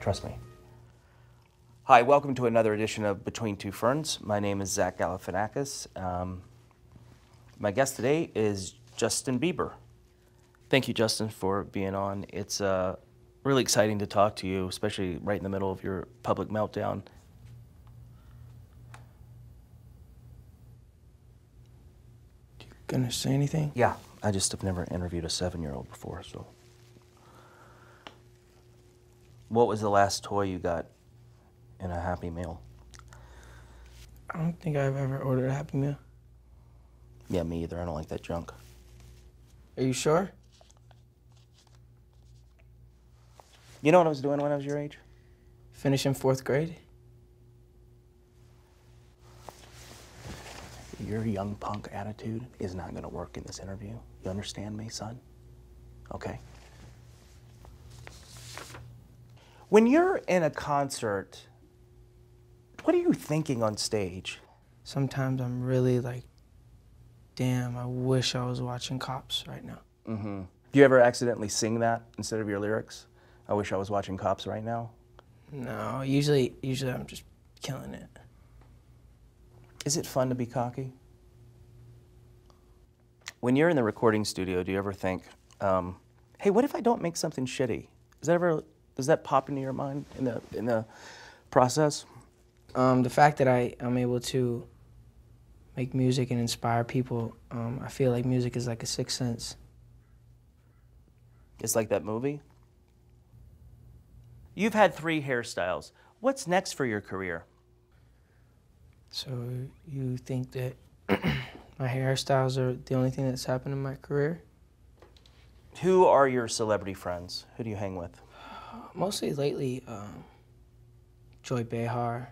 Trust me. Hi, welcome to another edition of Between Two Ferns. My name is Zach Galifianakis. Um, my guest today is Justin Bieber. Thank you, Justin, for being on. It's uh, really exciting to talk to you, especially right in the middle of your public meltdown. You gonna say anything? Yeah, I just have never interviewed a seven-year-old before, so. What was the last toy you got in a Happy Meal? I don't think I've ever ordered a Happy Meal. Yeah, me either. I don't like that junk. Are you sure? You know what I was doing when I was your age? Finishing fourth grade? Your young punk attitude is not going to work in this interview. You understand me, son? Okay. When you're in a concert, what are you thinking on stage? Sometimes I'm really like, damn, I wish I was watching Cops right now. Mm-hmm. Do you ever accidentally sing that instead of your lyrics? I wish I was watching Cops right now. No, usually, usually I'm just killing it. Is it fun to be cocky? When you're in the recording studio, do you ever think, um, "Hey, what if I don't make something shitty?" Does that ever does that pop into your mind in the in the process? Um, the fact that I am able to make music and inspire people, um, I feel like music is like a sixth sense. It's like that movie. You've had three hairstyles. What's next for your career? So you think that my hairstyles are the only thing that's happened in my career? Who are your celebrity friends? Who do you hang with? Mostly lately, um, Joy Behar,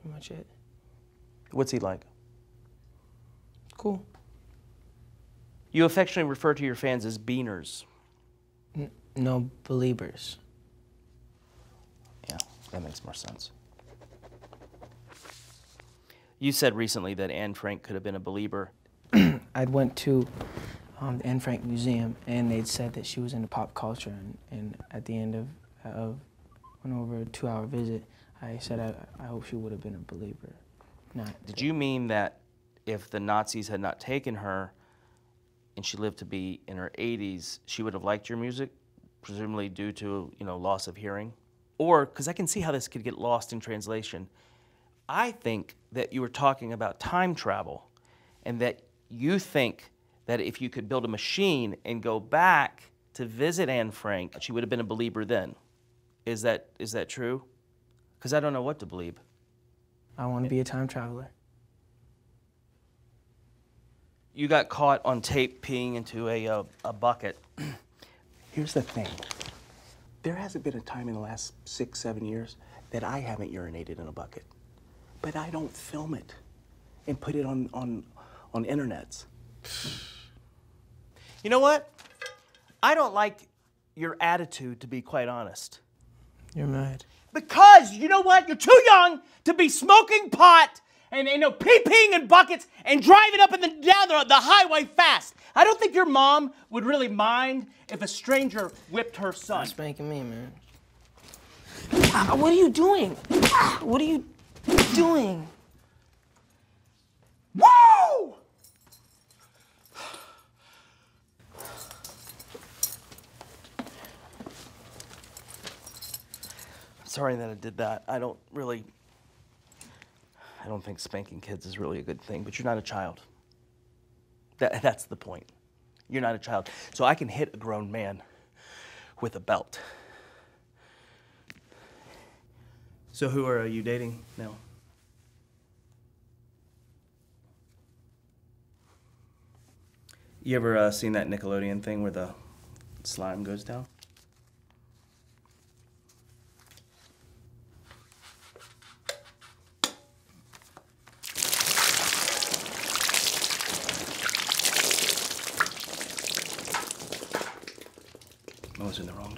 pretty much it. What's he like? Cool. You affectionately refer to your fans as beaners. N- no Beliebers. Yeah, that makes more sense. You said recently that Anne Frank could have been a Belieber. I went to um, the Anne Frank Museum, and they'd said that she was into pop culture. And, and at the end of, of went over a two-hour visit, I said I, I hope she would have been a Belieber. Not. Did you mean that if the Nazis had not taken her and she lived to be in her 80s, she would have liked your music, presumably due to, you know, loss of hearing? Or, because I can see how this could get lost in translation, I think that you were talking about time travel and that you think that if you could build a machine and go back to visit Anne Frank, she would have been a Belieber then. Is that, is that true? Because I don't know what to believe. I want to be a time traveler. You got caught on tape peeing into a, uh, a bucket. Here's the thing there hasn't been a time in the last six, seven years that I haven't urinated in a bucket. But I don't film it and put it on, on, on internets. You know what? I don't like your attitude, to be quite honest. You're mad. Because you know what? You're too young to be smoking pot and you know pee-peeing in buckets and driving up and down the, the highway fast. I don't think your mom would really mind if a stranger whipped her son. Stop spanking me, man. Ah, what are you doing? Ah, what are you doing? Woo! Sorry that I did that. I don't really. I don't think spanking kids is really a good thing, but you're not a child. That, that's the point. You're not a child. So I can hit a grown man with a belt. So who are you dating now? You ever uh, seen that Nickelodeon thing where the slime goes down? in the wrong